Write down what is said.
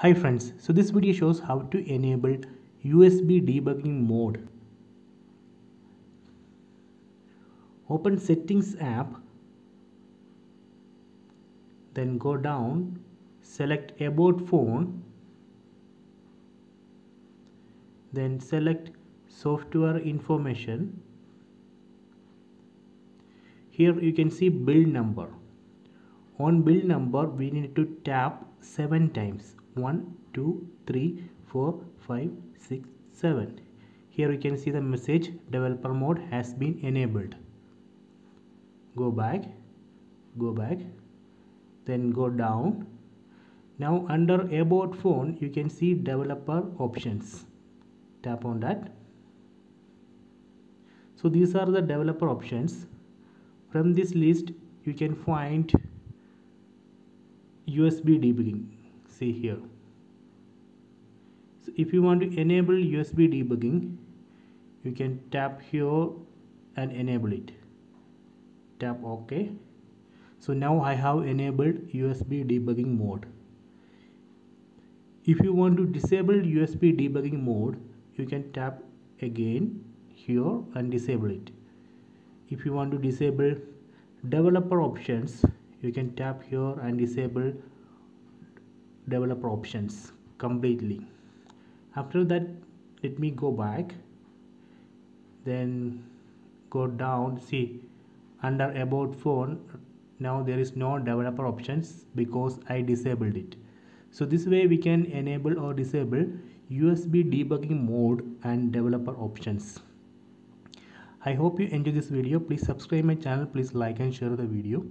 Hi friends, so this video shows how to enable USB debugging mode. Open settings app, then go down, select about phone, then select software information. Here you can see build number. On build number we need to tap 7 times 1 2 3 4 5 6 7 here you can see the message. Developer mode has been enabled. Go back. Go back. Then go down. Now under about phone you can see developer options. Tap on that. So these are the developer options. From this list you can find USB debugging see here. So if you want to enable USB debugging you can tap here and enable it. Tap ok. So now I have enabled USB debugging mode. If you want to disable USB debugging mode you can tap again here and disable it. If you want to disable developer options you can tap here and disable developer options completely. After that let me go back then go down see under about phone now there is no developer options because I disabled it. So this way we can enable or disable USB debugging mode and developer options. I hope you enjoy this video. Please subscribe my channel. Please like and share the video